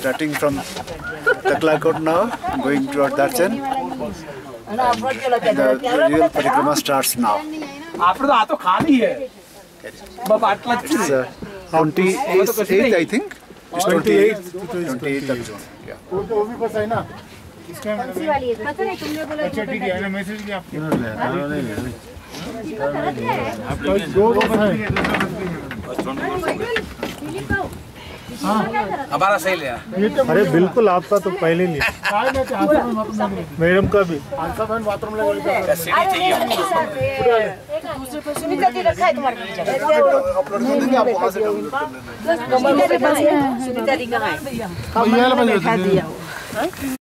starting from Taklakot now, going toward Darchen. And the real parikrama starts now. It's uh, 28th, I think. It's 28th. 28th of June. Yeah. अच्छा ठीक है message किया आपको हमारा सही लिया तो अरे बिल्कुल आपका तो पहले लिया मैडम का भी बाथरूम लगे सुनीता जी रखा है तुम्हारे कहाँ है